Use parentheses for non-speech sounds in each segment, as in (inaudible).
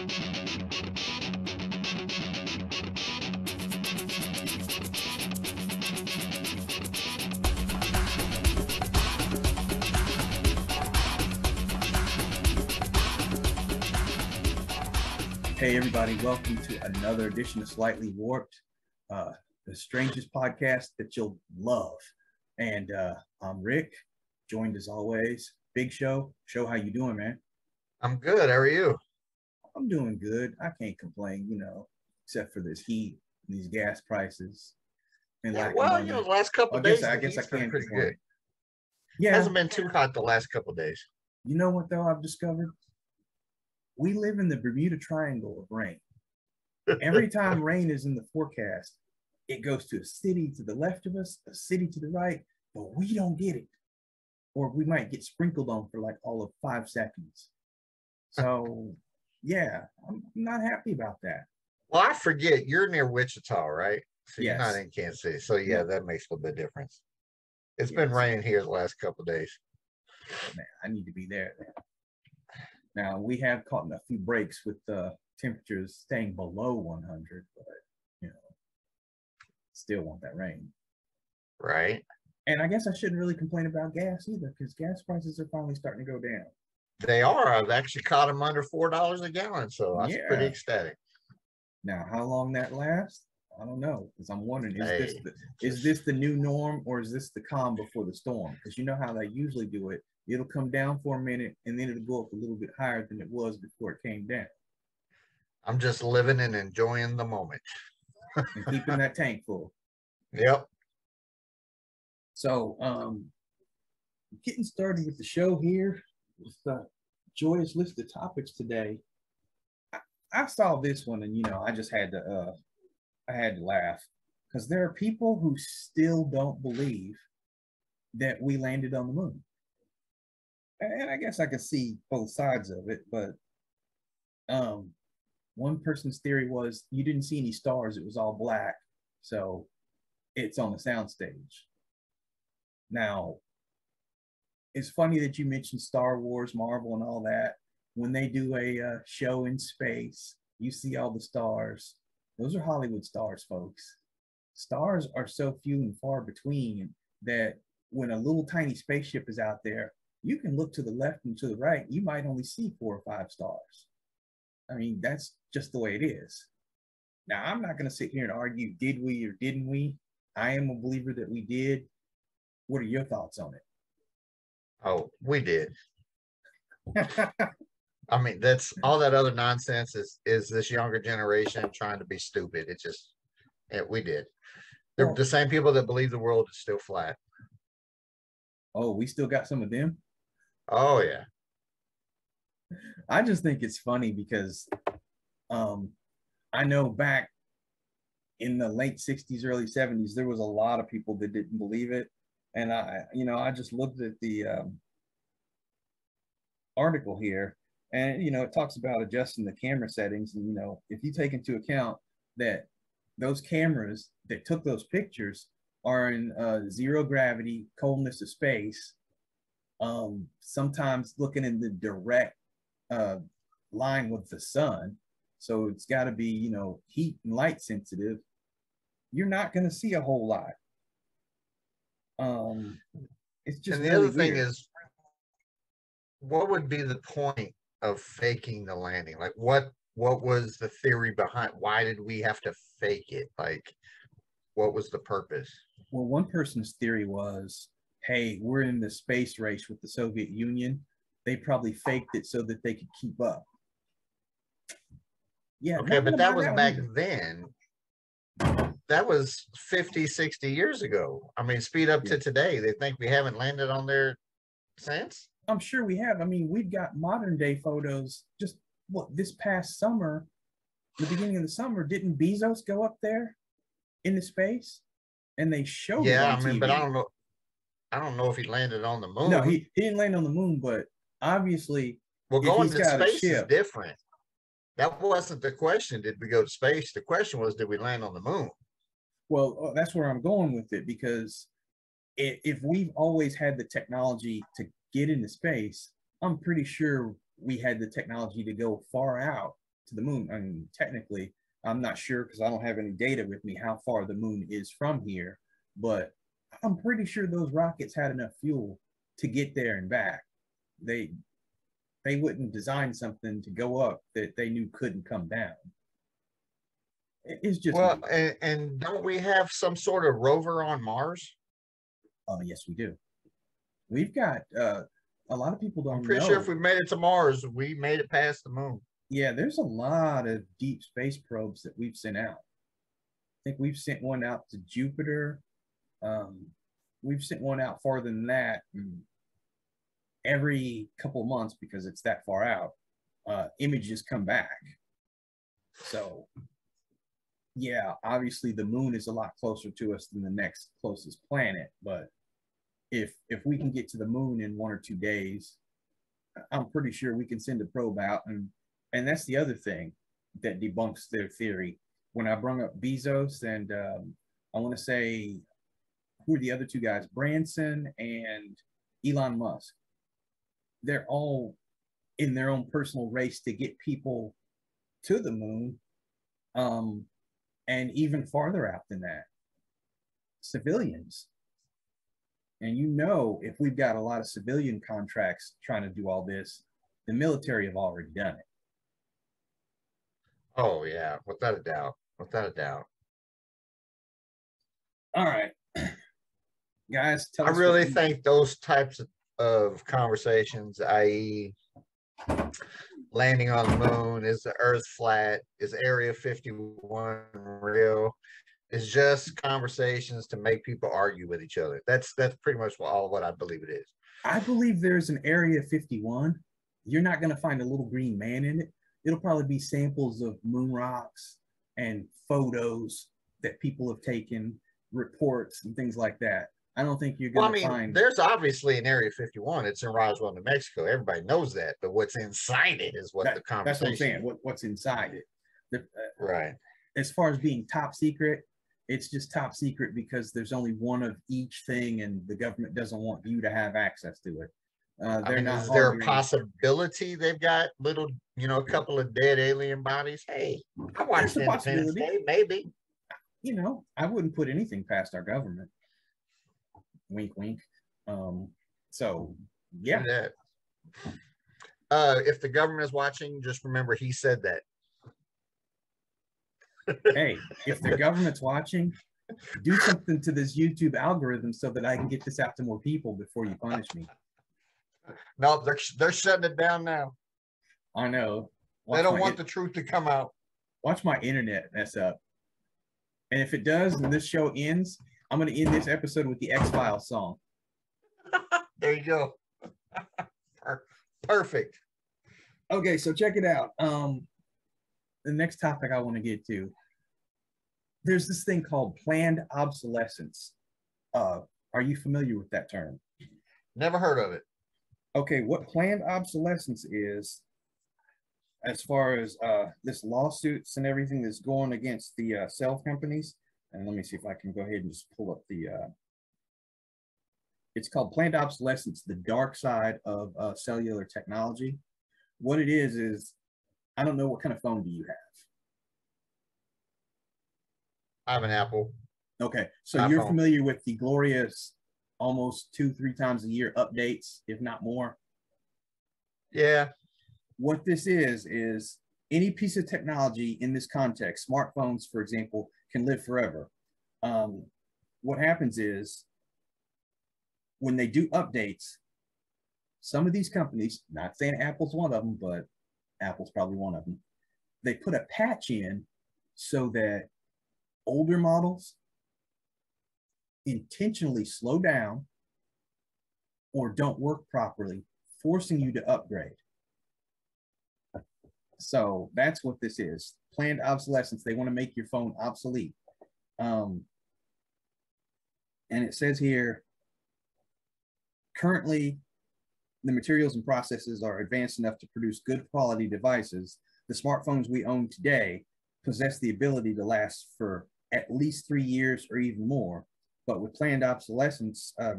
Hey, everybody, welcome to another edition of Slightly Warped, uh, the strangest podcast that you'll love. And uh, I'm Rick, joined as always, Big Show. Show, how you doing, man? I'm good. How are you? I'm doing good. I can't complain, you know, except for this heat, and these gas prices. And yeah, well, you know, the last couple I days, guess, I guess I can pretty complain. good. Yeah, it hasn't been too hot the last couple days. You know what though? I've discovered we live in the Bermuda Triangle of rain. Every (laughs) time rain is in the forecast, it goes to a city to the left of us, a city to the right, but we don't get it. Or we might get sprinkled on for like all of five seconds. So, yeah, I'm not happy about that. Well, I forget you're near Wichita, right? So yes. you're not in Kansas City. So, yeah, that makes a little bit difference. It's yes. been raining here the last couple days. Oh, man, I need to be there. Now we have caught a few breaks with the temperatures staying below 100, but you know, still want that rain. Right. And I guess I shouldn't really complain about gas either, because gas prices are finally starting to go down. They are. I've actually caught them under four dollars a gallon, so that's yeah. pretty ecstatic. Now, how long that lasts, I don't know, because I'm wondering is hey, this the, is this the new norm or is this the calm before the storm? Because you know how they usually do it it'll come down for a minute and then it'll go up a little bit higher than it was before it came down. I'm just living and enjoying the moment. and keeping that tank full. (laughs) Yep. So, um, getting started with the show here with the joyous list of topics today. I, I saw this one and you know I just had to uh, I had to laugh because there are people who still don't believe that we landed on the moon and I guess I could see both sides of it, but um, one person's theory was you didn't see any stars; it was all black, so it's on the soundstage. Now, it's funny that you mentioned Star Wars, Marvel, and all that. When they do a uh, show in space, you see all the stars. Those are Hollywood stars, folks. Stars are so few and far between that when a little tiny spaceship is out there, you can look to the left and to the right, you might only see four or five stars. I mean, that's just the way it is. Now, I'm not going to sit here and argue, did we or didn't we? I am a believer that we did. What are your thoughts on it? Oh, we did. (laughs) I mean, that's all that other nonsense is is this younger generation trying to be stupid. It just, yeah, we did. They're the same people that believe the world is still flat. Oh, we still got some of them? Oh yeah. I just think it's funny because um, I know back in the late 60s, early 70s, there was a lot of people that didn't believe it. And I, you know, I just looked at the um, article here and, you know, it talks about adjusting the camera settings. And, you know, if you take into account that those cameras that took those pictures are in uh, zero gravity, coldness of space, um, sometimes looking in the direct uh, line with the sun. So it's got to be, you know, heat and light sensitive. You're not going to see a whole lot. Um, it's just. And the really other thing weird. is, what would be the point of faking the landing? Like, what what was the theory behind? Why did we have to fake it? Like, what was the purpose? Well, one person's theory was hey, we're in the space race with the Soviet Union. They probably faked it so that they could keep up. Yeah. Okay, but that was that back either. then. That was 50, 60 years ago. I mean, speed up yeah. to today. They think we haven't landed on there since? I'm sure we have. I mean, we've got modern day photos. Just what this past summer, the beginning of the summer, didn't Bezos go up there in the space? And they showed Yeah, I mean, TV. but I don't know. I don't know if he landed on the moon. No, he, he didn't land on the moon, but obviously, well, going to space is different. That wasn't the question. Did we go to space? The question was, did we land on the moon? Well, uh, that's where I'm going with it because if we've always had the technology to get into space, I'm pretty sure we had the technology to go far out to the moon. I mean, technically, I'm not sure because I don't have any data with me how far the moon is from here, but I'm pretty sure those rockets had enough fuel to get there and back. They they wouldn't design something to go up that they knew couldn't come down. It's just well, and, and don't we have some sort of rover on Mars? Oh, uh, yes, we do. We've got uh, a lot of people don't. I'm pretty know. sure if we made it to Mars, we made it past the moon. Yeah, there's a lot of deep space probes that we've sent out. I think we've sent one out to Jupiter. Um, we've sent one out farther than that. every couple months, because it's that far out, uh, images come back. So, yeah, obviously the moon is a lot closer to us than the next closest planet. But if if we can get to the moon in one or two days, I'm pretty sure we can send a probe out and and that's the other thing that debunks their theory. When I brought up Bezos and um, I want to say, who are the other two guys? Branson and Elon Musk. They're all in their own personal race to get people to the moon um, and even farther out than that. Civilians. And you know, if we've got a lot of civilian contracts trying to do all this, the military have already done it. Oh yeah, without a doubt, without a doubt. All right, (clears throat) guys. Tell us. I really think those types of, of conversations, i.e., landing on the moon, is the Earth flat, is Area 51 real, is just conversations to make people argue with each other. That's that's pretty much all what I believe it is. I believe there's an Area 51. You're not going to find a little green man in it it'll probably be samples of moon rocks and photos that people have taken, reports and things like that. I don't think you're going to well, I mean, find. There's obviously an Area 51. It's in Roswell, New Mexico. Everybody knows that, but what's inside it is what that, the conversation. That's what I'm saying. What, what's inside it? The, uh, right. As far as being top secret, it's just top secret because there's only one of each thing, and the government doesn't want you to have access to it. Uh, I mean, is there a possibility they've got little, you know, a couple of dead alien bodies? Hey, I watched Independence Day, maybe. You know, I wouldn't put anything past our government. Wink, wink. Um, so yeah. Uh, if the government is watching, just remember he said that. hey, if the government's watching, do something to this YouTube algorithm so that I can get this out to more people before you punish me. No, they're they're shutting it down now. I know. Watch they don't want the truth to come out. Watch my internet mess up. And if it does, and this show ends, I'm going to end this episode with the X Files song. (laughs) there you go. (laughs) Perfect. Okay, so check it out. Um, the next topic I want to get to. There's this thing called planned obsolescence. Uh, are you familiar with that term? Never heard of it okay, what planned obsolescence is, as far as uh, this lawsuits and everything that's going against the uh, cell companies. And let me see if I can go ahead and just pull up the. Uh, it's called planned obsolescence: the dark side of uh, cellular technology. What it is is, I don't know what kind of phone do you have. I have an Apple. Okay, so you're familiar with the glorious almost two, three times a year updates, if not more. Yeah. What this is, is any piece of technology in this context, smartphones, for example, can live forever. Um, what happens is when they do updates, some of these companies, not saying Apple's one of them, but Apple's probably one of them, they put a patch in so that older models intentionally slow down or don't work properly, forcing you to upgrade. So that's what this is. Planned obsolescence. They want to make your phone obsolete. Um, and it says here, currently, the materials and processes are advanced enough to produce good quality devices. The smartphones we own today possess the ability to last for at least three years or even more, but with planned obsolescence, uh,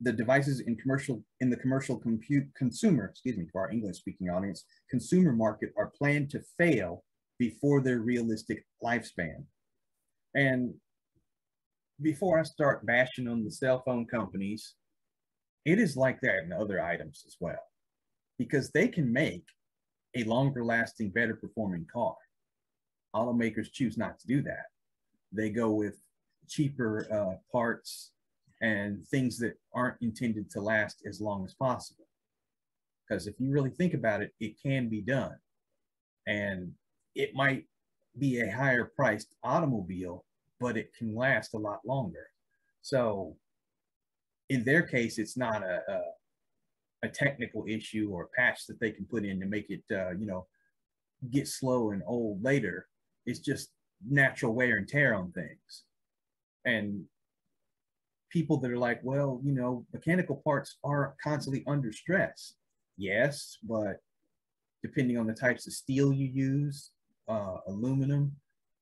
the devices in commercial in the commercial compute consumer, excuse me, for our English speaking audience, consumer market are planned to fail before their realistic lifespan. And before I start bashing on the cell phone companies, it is like that in other items as well, because they can make a longer lasting, better performing car. Automakers choose not to do that. They go with cheaper uh, parts and things that aren't intended to last as long as possible. Because if you really think about it, it can be done. And it might be a higher priced automobile, but it can last a lot longer. So in their case, it's not a, a, a technical issue or a patch that they can put in to make it, uh, you know, get slow and old later. It's just natural wear and tear on things. And people that are like, well, you know, mechanical parts are constantly under stress. Yes, but depending on the types of steel you use, uh, aluminum,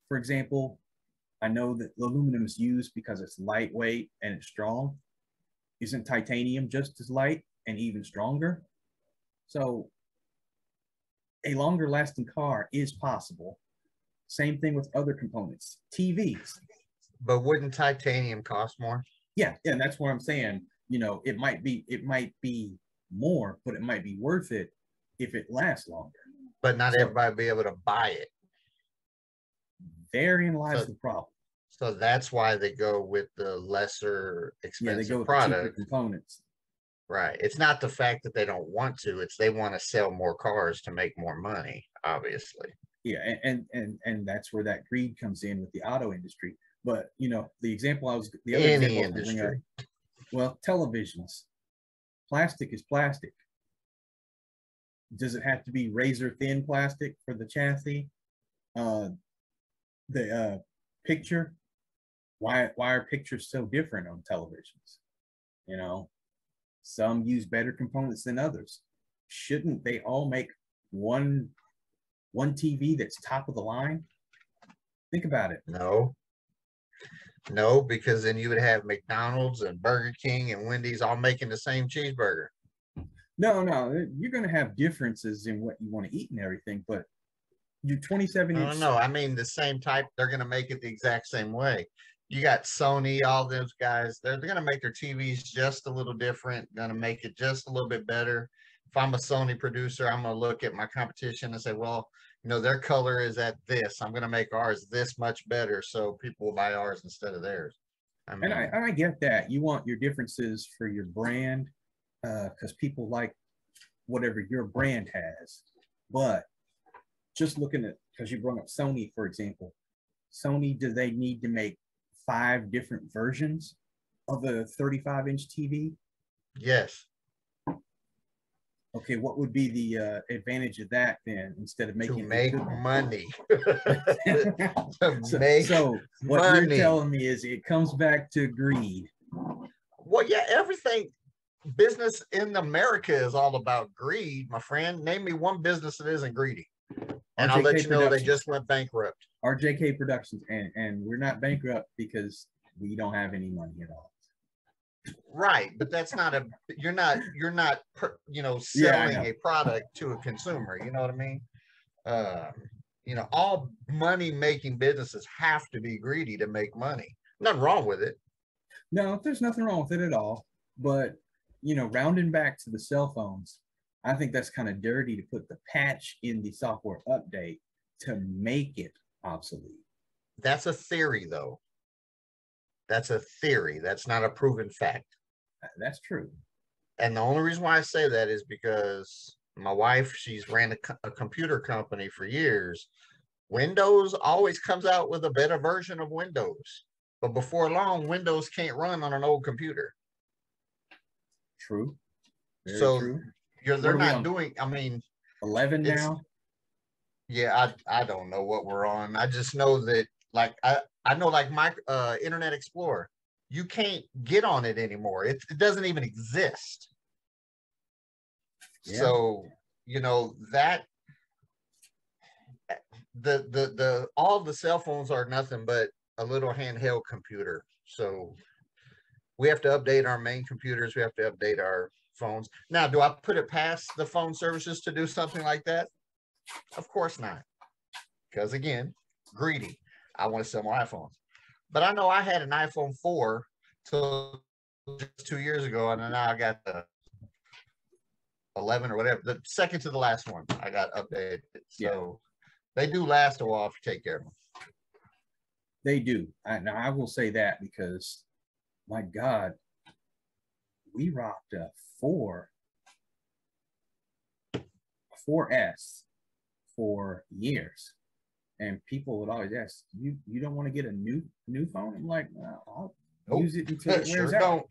for example, I know that aluminum is used because it's lightweight and it's strong. Isn't titanium just as light and even stronger? So a longer lasting car is possible. Same thing with other components. TVs. But wouldn't titanium cost more? Yeah, yeah, and that's what I'm saying. You know, it might be it might be more, but it might be worth it if it lasts longer. But not so, everybody be able to buy it. Therein lies so, the problem. So that's why they go with the lesser expensive yeah, they go with product. Components. Right. It's not the fact that they don't want to, it's they want to sell more cars to make more money, obviously. Yeah, and and, and that's where that greed comes in with the auto industry. But you know, the example I was the other Any industry. Up, well, televisions. Plastic is plastic. Does it have to be razor thin plastic for the chassis? Uh, the uh, picture. Why why are pictures so different on televisions? You know, some use better components than others. Shouldn't they all make one one TV that's top of the line? Think about it. No, no, because then you would have McDonald's and Burger King and Wendy's all making the same cheeseburger. No, no, you're going to have differences in what you want to eat and everything, but you 27 inch. No, no, I mean the same type. They're going to make it the exact same way. You got Sony, all those guys. They're, they're going to make their TVs just a little different. Going to make it just a little bit better. If I'm a Sony producer, I'm going to look at my competition and say, well, you know, their color is at this. I'm going to make ours this much better so people will buy ours instead of theirs. I mean, and I, I get that. You want your differences for your brand because uh, people like whatever your brand has. But just looking at, because you brought up Sony, for example, Sony, do they need to make five different versions of a 35 inch TV? Yes. Okay, what would be the uh, advantage of that then instead of making to make money? (laughs) (laughs) to so, make so what money. you're telling me is it comes back to greed. Well, yeah, everything business in America is all about greed, my friend. Name me one business that isn't greedy, and RJK I'll let you know they just went bankrupt. RJK Productions, and and we're not bankrupt because we don't have any money at all. Right, but that's not a you're not you're not you know (laughs) selling yeah, a product to a consumer. You know what I mean? Uh, you know, all money making businesses have to be greedy to make money. Nothing wrong with it. No, there's nothing wrong with it at all. But you know, rounding back to the cell phones, I think that's kind of dirty to put the patch in the software update to make it obsolete. That's a theory, though. That's a theory. That's not a proven fact. That's true. And the only reason why I say that is because my wife, she's ran a, a computer company for years. Windows always comes out with a better version of Windows. But before long, Windows can't run on an old computer. True. Very so true. You're, they're not doing, I mean, 11 now? Yeah, I, I don't know what we're on. I just know that, like, I, I know like my uh, Internet Explorer, you can't get on it anymore. It, it doesn't even exist. Yeah. So, you know, that the the the all the cell phones are nothing but a little handheld computer. So we have to update our main computers. We have to update our phones. Now, do I put it past the phone services to do something like that? Of course not. Because again, greedy. I want to sell more iPhones. But I know I had an iPhone 4 till just two years ago, and now I got the 11 or whatever, the second to the last one I got updated. So they do last a while if you take care of them. They do. I, now I will say that because, my God, we rocked a four, a 4S for years, and people would always ask, "You you don't want to get a new new phone?" I'm like, well, "I'll Nope. use it until it (laughs) Sure wears out." don't.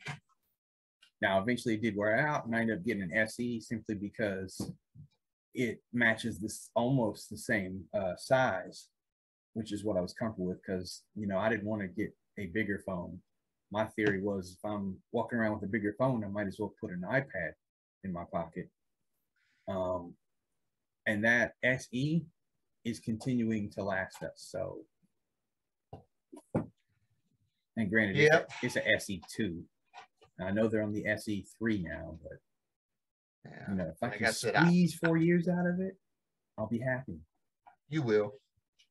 Now, eventually, it did wear out, and I ended up getting an SE simply because it matches this almost the same uh, size, which is what I was comfortable with. Because you know, I didn't want to get a bigger phone. My theory was, if I'm walking around with a bigger phone, I might as well put an iPad in my pocket. Um, and that SE is continuing to last us. So, and granted, it's a- Yep. it's a SE two. I know they're on the SE three now, but Yeah, you know, if I Like can I said, I- squeeze four years out of it, I'll be happy. you will.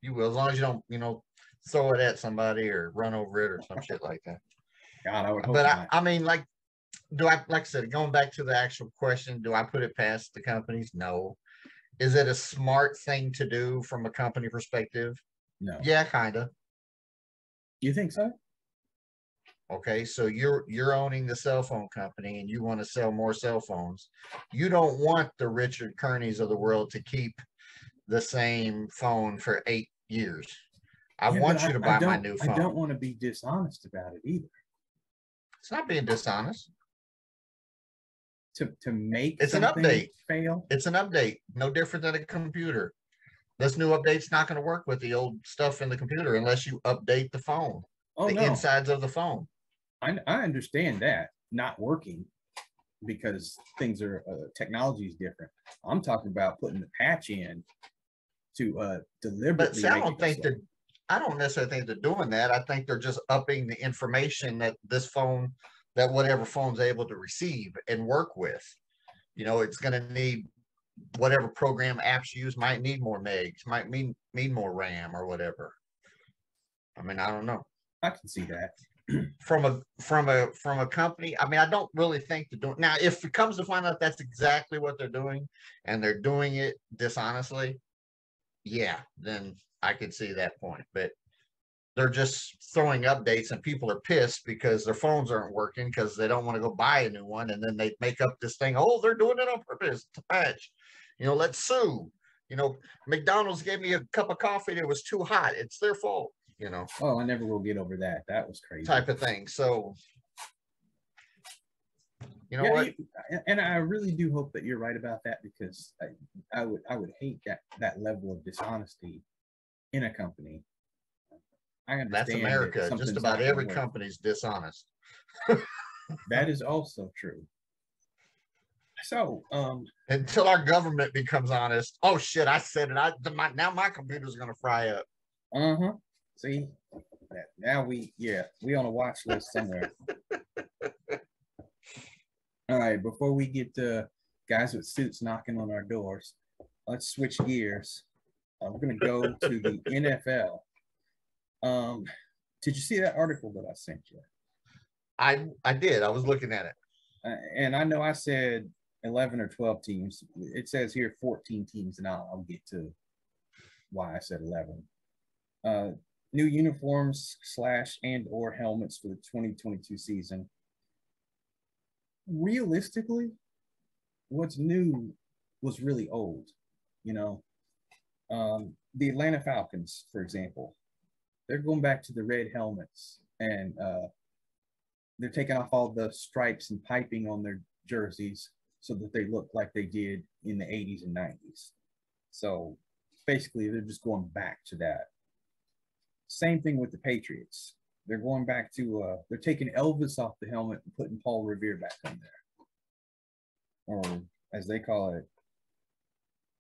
You will, as long as you don't, you know, throw it at somebody or run over it or some shit like that. (laughs) God, I would hope But I. I mean, like, do I, like I said, going back to the actual question, do I put it past the companies? No. Is it a smart thing to do from a company perspective? no, Yeah, kinda. you think so? Okay, so you're you're owning the cell phone company and you want to sell more cell phones. You don't want the Richard Kearneys of the world to keep the same phone for eight years. I Yeah, want you to buy my new I don't want to be dishonest about it either. It's not being dishonest. To to make It's an update. fail. It's an update, no different than a computer. This new update's not going to work with the old stuff in the computer unless you update the phone, Oh the no, insides of the phone. I I understand that not working because things are uh, technology is different. I'm talking about putting the patch in to uh deliberately. But see, I don't think that I don't necessarily think they're doing that. I think they're just upping the information that this phone, that whatever phone's able to receive and work with. You know, it's gonna need whatever program apps you use might need more megs, might mean need more RAM or whatever. I mean, I don't know. I can see that. (clears throat) From a from a from a company, I mean, I don't really think they're doing now. If it comes to find out that's exactly what they're doing and they're doing it dishonestly, yeah, then I could see that point. But they're just throwing updates and people are pissed because their phones aren't working because they don't want to go buy a new one and then they make up this thing, oh, they're doing it on purpose to patch. You know, let's sue. You know, McDonald's gave me a cup of coffee that was too hot. It's their fault, you know, Oh, I never will get over that. That was crazy. type of thing. So you know Yeah, what? you- and- and I really do hope that you're right about that because I, I would I would hate that that level of dishonesty in a company. I understand That's that America. Just about every work. company's dishonest. (laughs) That is also true. So, um, Until our government becomes honest. Oh shit, I said it. I the- my, now my computer's gonna fry up. uh huh. See, now we yeah we on a watch list somewhere. (laughs) All right, before we get uh, guys with suits knocking on our doors, let's switch gears. Uh, we're gonna go to the NFL. Um, did you see that article that I sent you? I I did. I was looking at it. Uh, and I know I said 11 or 12 teams. It says here 14 teams, and I'll, I'll get to why I said 11. Uh, new uniforms slash and or helmets for the 2022 season. Realistically, what's new was really old. You know, um, the Atlanta Falcons, for example, they're going back to the red helmets and uh, they're taking off all the stripes and piping on their jerseys so that they look like they did in the 80s and 90s. So basically, they're just going back to that. Same thing with the Patriots. They're going back to, uh, they're taking Elvis off the helmet and putting Paul Revere back on there. Or as they call it,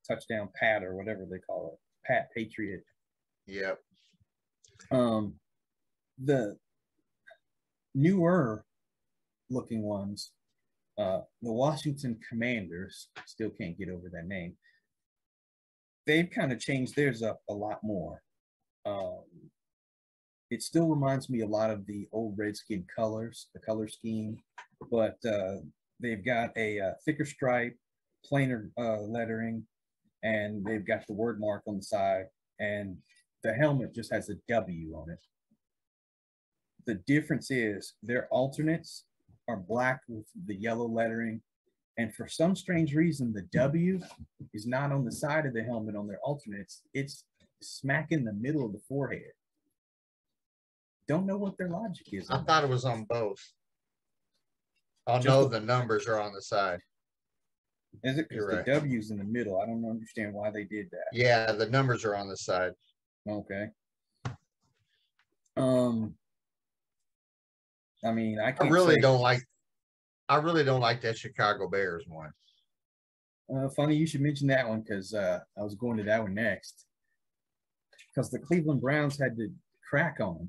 touchdown pat or whatever they call it, pat Patriot. Yep. Um, the newer looking ones. Uh, the Washington Commanders still can't get over that name. They've kind of changed theirs up a lot more. Um, it still reminds me a lot of the old Redskin colors, the color scheme, but uh, they've got a uh, thicker stripe, plainer uh, lettering, and they've got the word mark on the side, and the helmet just has a W on it. The difference is their alternates are black with the yellow lettering, and for some strange reason, the W is not on the side of the helmet on their alternates. It's smack in the middle of the forehead. Don't know what their logic is. I on that. thought it was on both. I Just know the- the numbers are on the side. Is it because the right. W's in the middle? I don't understand why they did that. Yeah, the numbers are on the side. Okay. Um. I mean, I I really don't like, I really don't like that Chicago Bears one. Uh, funny you should mention that one because uh, I was going to that one next. Because the Cleveland Browns had to crack on them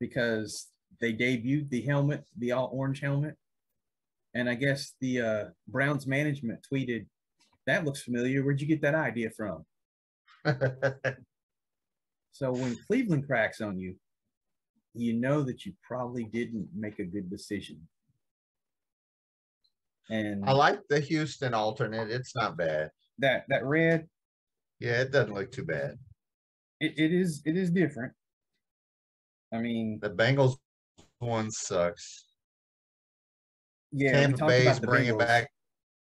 because they debuted the helmet, the all orange helmet, and I guess the uh, Browns management tweeted, "That looks familiar. Where'd you get that idea from?" (laughs) So when Cleveland cracks on you, you know that you probably didn't make a good decision. And I like the Houston alternate. It's not bad. that that red Yeah, it doesn't look too bad. it, it is it is different. I mean, The Bengals one sucks. yeah, Tampa Bay's bringing Bengals. back.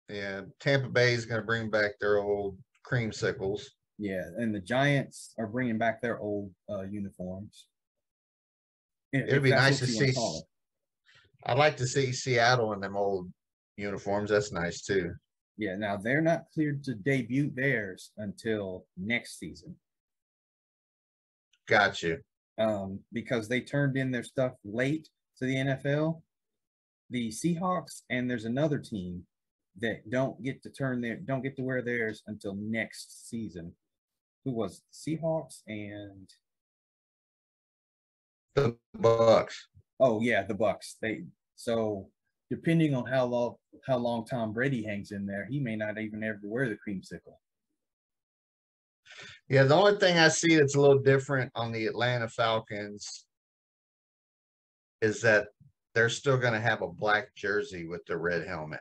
Yeah, Tampa Bay's gonna bring back their old creamsicles. Yeah, and the Giants are bringing back their old uh, uniforms. If- It'd be nice to see call s- it. I'd like to see Seattle in them old uniforms. That's nice too. Yeah, now they're not cleared to debut theirs until next season. Got you. um, because they turned in their stuff late to the NFL. The Seahawks and there's another team that don't get to turn their don't get to wear theirs until next season. Who was it? Seahawks and The Bucks. oh yeah, the Bucks. They so depending on how long how long Tom Brady hangs in there, he may not even ever wear the creamsicle. Yeah, the only thing I see that's a little different on the Atlanta Falcons is that they're still going to have a black jersey with the red helmet.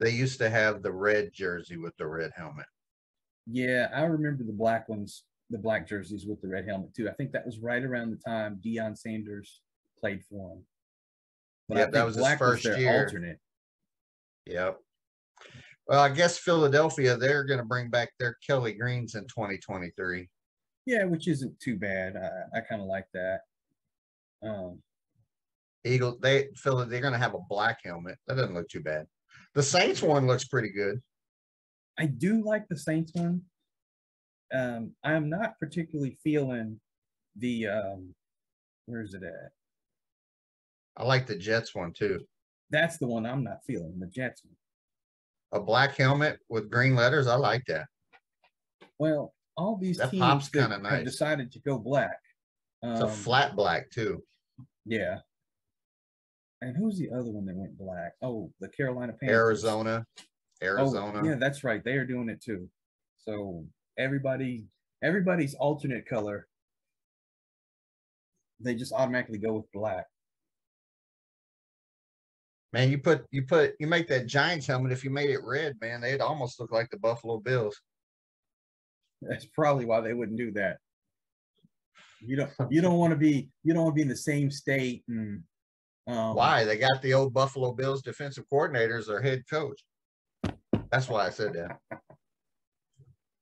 They used to have the red jersey with the red helmet. Yeah, I remember the black ones, the black jerseys with the red helmet too. I think that was right around the time Deion Sanders played for him. But Yep, that was his black first their year. alternate. Yep. Well, I guess Philadelphia, they're going to bring back their Kelly Greens in 2023. Yeah, which isn't too bad. I, I kind of like that. Um, Eagle, they Philly, they're going to have a black helmet. That doesn't look too bad. The Saints one looks pretty good. I do like the Saints one. Um, I'm not particularly feeling the um, where is it at? I like the Jets one too. That's the one I'm not feeling. The Jets one. A black helmet with green letters. I like that. Well, all these That teams that have nice. decided to go black. It's a um, flat black too. Yeah. And who's the other one that went black? Oh, the Carolina Panthers. Arizona. Oh, Arizona. yeah, that's right. They are doing it too. So everybody, everybody's alternate color, they just automatically go with black. Man, you put you put you make that Giants helmet. If you made it red, man, they'd almost look like the Buffalo Bills. That's probably why they wouldn't do that. You don't, you (laughs) don't want to be, you don't want to be in the same state and. Um, Why? They got the old Buffalo Bills defensive coordinator as their head coach. That's why I said that. (laughs)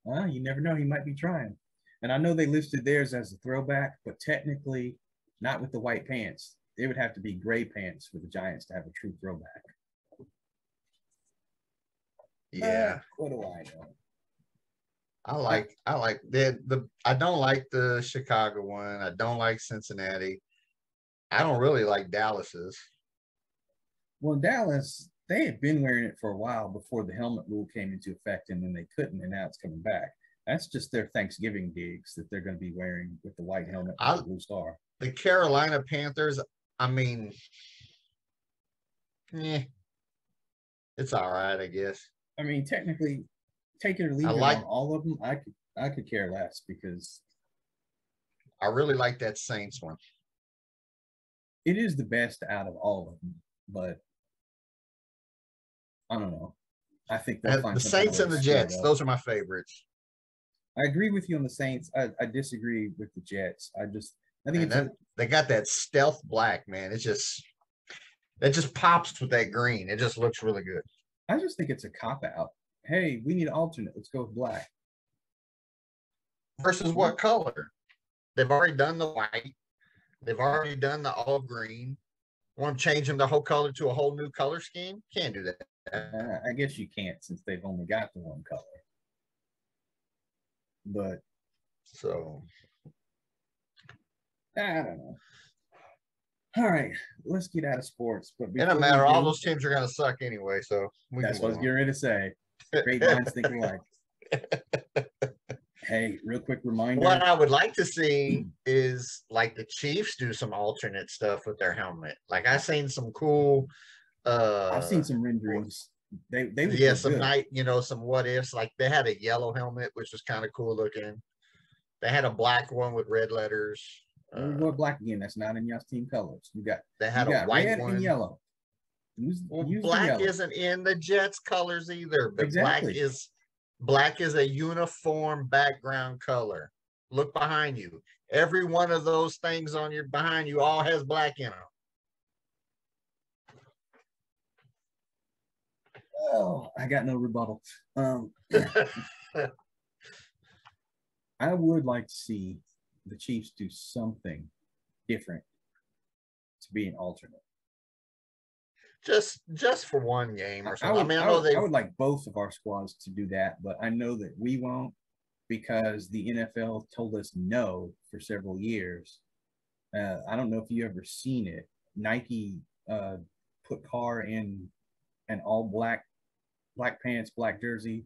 Well, you never know. He might be trying. And I know they listed theirs as a throwback, but technically not with the white pants. It would have to be gray pants for the Giants to have a true throwback. Yeah. Uh, what do I know? I like I like the the I don't like the Chicago one. I don't like Cincinnati. I don't really like Dallas's. Well, Dallas, they had been wearing it for a while before the helmet rule came into effect, and then they couldn't, and now it's coming back. That's just their Thanksgiving gigs that they're going to be wearing with the white helmet I- the blue star. The Carolina Panthers, I mean, yeah, it's all right, I guess. I mean, technically, take it or leave I it like- on all of them. I could I could care less because I really like that Saints one. it is the best out of all of them. But I don't know. I think Uh, the some kind of Saints and the to screw it Jets, up. those are my favorites. I agree with you on the Saints. I, I disagree with the Jets. I just I think it's a, they got that stealth black, man. It's just it just pops with that green. It just looks really good. I just think it's a cop out. Hey, we need an alternate. Let's go with black. Versus what color? They've already done the white. They've already done the all green. Want to change them the whole color to a whole new color scheme? Can't do that. Uh, I guess you can't since they've only got the one color. But So I don't know. All right, let's get out of sports. But it doesn't matter. All those teams are gonna suck anyway. So we That's what I was getting ready to say. Great minds think alike. (laughs) Hey, real quick reminder. What I would like to see is like the Chiefs do some alternate stuff with their helmet. Like I seen some cool uh I've seen some renderings. They they yeah, some good. night, you know, some what ifs. Like they had a yellow helmet, which was kind of cool looking. They had a black one with red letters. There we Uh, black again. That's not in y'all's team colors. You got they had a got white red one. and yellow. Use, Well, use black isn't in the Jets colors either, but Exactly. black is black is a uniform background color. Look behind you. Every one of those things on your behind you all has black in them. Oh, I got no rebuttal. Um, (laughs) I would like to see the Chiefs do something different to be an alternate. Just just for one game or something. I, would, mean, I I know they I would like both of our squads to do that, but I know that we won't because the NFL told us no for several years. Uh, I don't know if you ever seen it. Nike uh, put Carr in an all black, black pants, black jersey,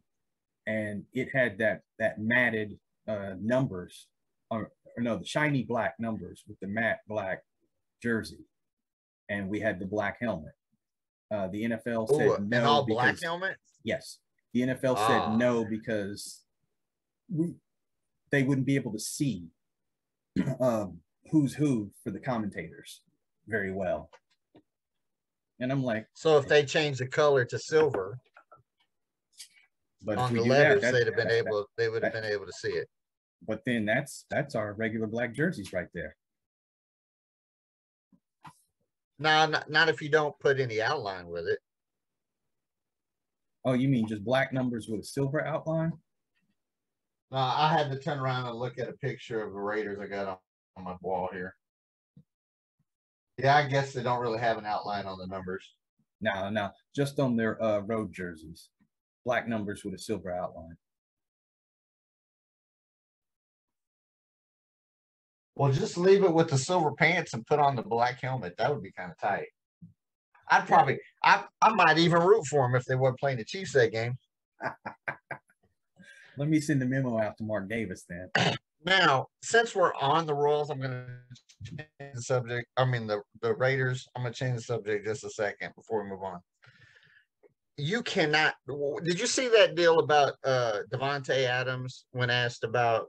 and it had that that matted uh, numbers, or, or no, the shiny black numbers with the matte black jersey, and we had the black helmet. Uh, the NFL said no all black because- helmet. Yes, the NFL Ah. said no because we they wouldn't be able to see (clears throat) um, who's who for the commentators very well. And I'm like, So if they change the color to silver but on the letters, that, that- they'd have been that- able. They would have been able to see it. But then that's that's our regular black jerseys right there. No, not, not if you don't put any outline with it. Oh, you mean just black numbers with a silver outline? No, I had to turn around and look at a picture of the Raiders I got on, on my wall here. Yeah, I guess they don't really have an outline on the numbers. No, no, just on their uh, road jerseys, black numbers with a silver outline. Well, just leave it with the silver pants and put on the black helmet. That would be kind of tight. I'd probably, I, I might even root for them if they weren't playing the Chiefs that game. (laughs) Let me send a memo out to Mark Davis then. Now, since we're on the Royals, I'm going to change the subject. I mean, the, the Raiders. I'm going to change the subject just a second before we move on. You cannot. Did you see that deal about uh Davante Adams when asked about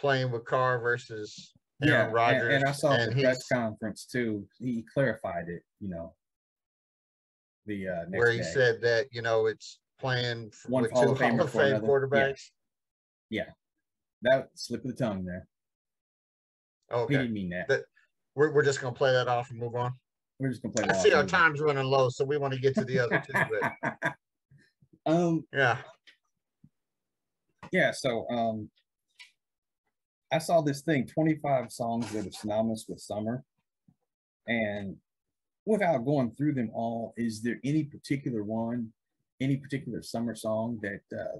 playing with Carr versus Aaron Yeah, and- Rodgers? and I saw and the press conference too. He clarified it, you know. The uh, next where he day. said that you know it's playing One with Hall two of Hall of Fame quarterbacks. that slip of the tongue there. He Okay, didn't mean that. That- we're we're just gonna play that off and move on. We're just gonna play. I see our and- time's running low, so we want to get to the other two. But (laughs) um. yeah, Yeah. So um. I saw this thing: twenty-five songs that are synonymous with summer, and without going through them all, is there any particular one, any particular summer song that uh,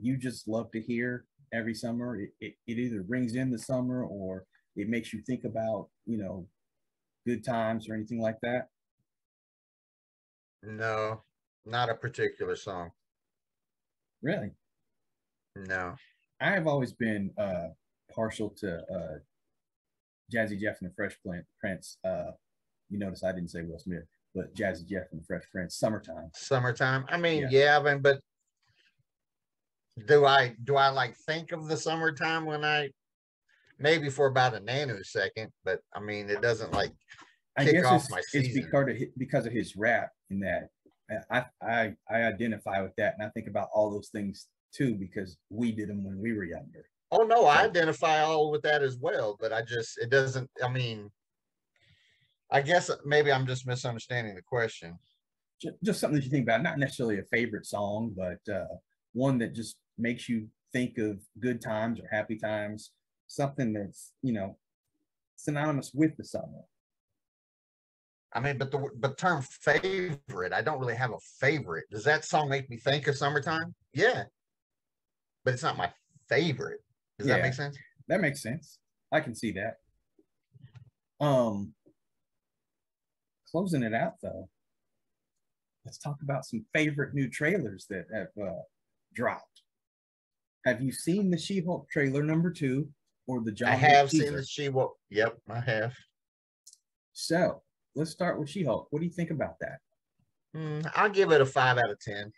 you just love to hear every summer? It, it it either brings in the summer or it makes you think about you know good times or anything like that. no, not a particular song. Really, No, I have always been uh, partial to uh, Jazzy Jeff and the Fresh Prin- Prince. Uh, You notice I didn't say Will Smith, but Jazzy Jeff and the Fresh Prince, "Summertime." Summertime. I mean, Yeah. yeah, I mean, but do I do I like think of the summertime when I maybe for about a nanosecond, but I mean it doesn't like I kick guess off it's, my it's season. because of his, because of his rap in that I, I I identify with that, and I think about all those things too because we did them when we were younger. Oh no, I identify all with that as well, but I just it doesn't I mean I guess maybe I'm just misunderstanding the question. Just, something that you think about, not necessarily a favorite song, but uh, one that just makes you think of good times or happy times. Something that's you know synonymous with the summer. I mean, but the but term favorite, I don't really have a favorite. Does that song make me think of summertime? Yeah. But it's not my favorite. Does that make sense? That makes sense. I can see that. Um, closing it out though, let's talk about some favorite new trailers that have uh, dropped. Have you seen the She-Hulk trailer number two or the John? I have seen the She-Hulk. Yep, I have. So let's start with She-Hulk. What do you think about that? Mm, I'll give it a five out of ten.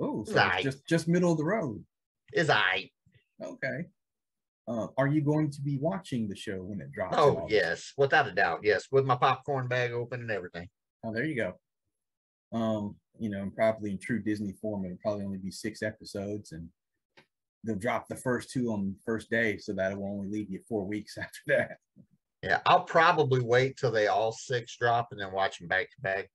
Oh, so Right. just just middle of the road. Is I. Okay. Uh, are you going to be watching the show when it drops? Oh yes, without a doubt, yes. With my popcorn bag open and everything. Oh, there you go. Um, you know, and probably in true Disney form, it'll probably only be six episodes, and they'll drop the first two on the first day, so that it will only leave you four weeks (laughs) after that. Yeah, I'll probably wait till they all six drop and then watch them back to back.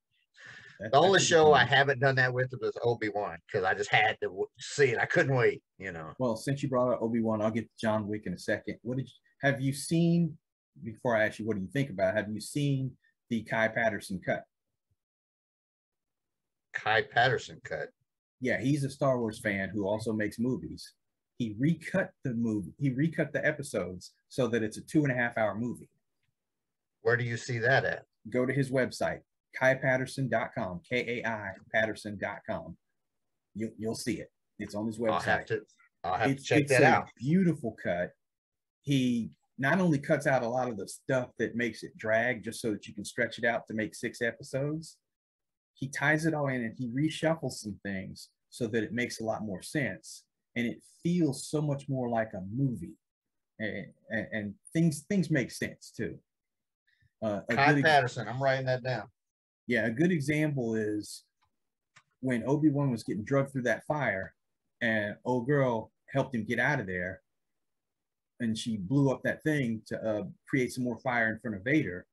The only show I haven't done that with was Obi Wan because I just had to w- see it. I couldn't wait. You know. Well, since you brought up Obi Wan, I'll get to John Wick in a second. What did you, have you seen? Before I ask you, what do you think about? it, Have you seen the Kai Patterson cut? Kai Patterson cut. Yeah, he's a Star Wars fan who also makes movies. He recut the movie. He recut the episodes so that it's a two and a half hour movie. Where do you see that at? go to his website, kaipatterson.com, K-A-I Patterson.com. You, you'll see it. It's on his website. I'll have to. I'll have to check it's that a out. beautiful cut. He not only cuts out a lot of the stuff that makes it drag just so that you can stretch it out to make six episodes, he ties it all in and he reshuffles some things so that it makes a lot more sense. And it feels so much more like a movie. And, and, and things things make sense too. Uh, Kai Patterson. I'm writing that down. Yeah, a good example is when Obi Wan was getting drugged through that fire, and old girl helped him get out of there, and she blew up that thing to uh, create some more fire in front of Vader.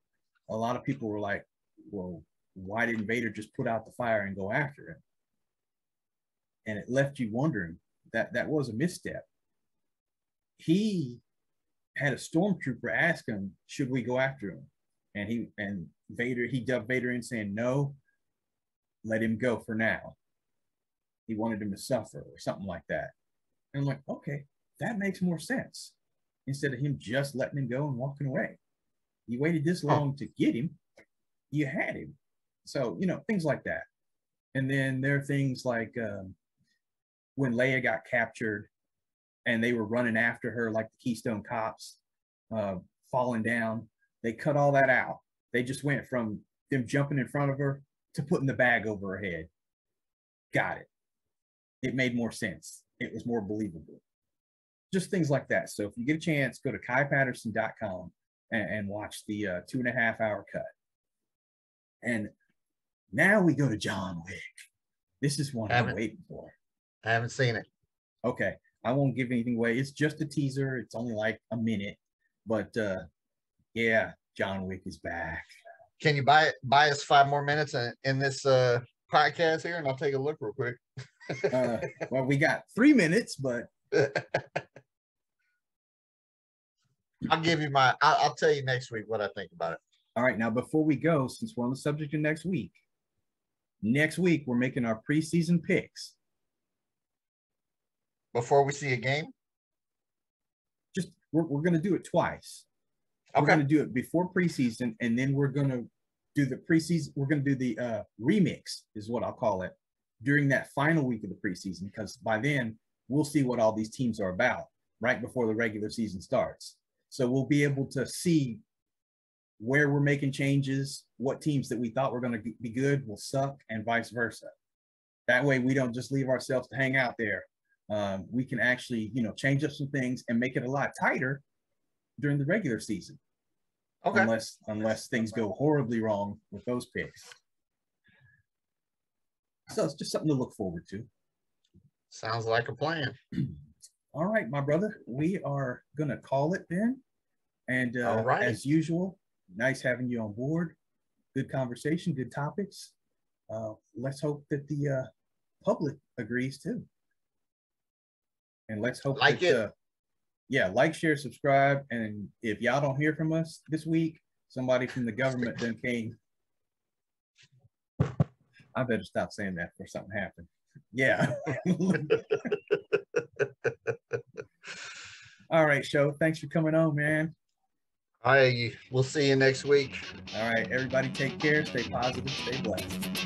A lot of people were like, "Well, why didn't Vader just put out the fire and go after him?" And it left you wondering that that was a misstep. He had a stormtrooper ask him, "Should we go after him?" And he and Vader he dubbed Vader in saying no, let him go for now. He wanted him to suffer or something like that. And I'm like, okay, that makes more sense. Instead of him just letting him go and walking away. You waited this long to get him, you had him. So, you know, things like that. And then there are things like um, when Leia got captured and they were running after her like the Keystone Cops, uh, falling down they cut all that out. They just went from them jumping in front of her to putting the bag over her head. Got it. It made more sense. It was more believable. Just things like that. So if you get a chance, go to kaipatterson.com and, and watch the uh, two and a half hour cut. And now we go to John Wick. This is one I'm waiting for. I haven't seen it. Okay. I won't give anything away. It's just a teaser. It's only like a minute. But uh yeah, John Wick is back. Can you buy buy us five more minutes in, in this uh podcast here, and I'll take a look real quick. Uh, well, we got three minutes, but (laughs) I'll give you my. I'll, I'll tell you next week what I think about it. all right. Now, before we go, since we're on the subject of next week, next week we're making our preseason picks. Before we see a game. Just we're, we're going to do it twice. We're going to do it before preseason, and then we're going to do the preseason. We're going to do the uh, remix, is what I'll call it, during that final week of the preseason, because by then we'll see what all these teams are about right before the regular season starts. So we'll be able to see where we're making changes, what teams that we thought were going to be good will suck, and vice versa. That way, we don't just leave ourselves to hang out there. Um, we can actually, you know, change up some things and make it a lot tighter during the regular season. Okay. Unless unless things go horribly wrong with those picks. So it's just something to look forward to. Sounds like a plan. (clears throat) All right, my brother, we are gonna call it then. And uh, right. as usual, nice having you on board. Good conversation, good topics. Uh, let's hope that the uh, public agrees too. And let's hope Like that, it. Uh, yeah, like, share, subscribe, and if y'all don't hear from us this week, somebody from the government then came. I better stop saying that before something happens. Yeah. (laughs) All right, show. Thanks for coming on, man. I we'll see you next week. All right, everybody take care, stay positive, stay blessed.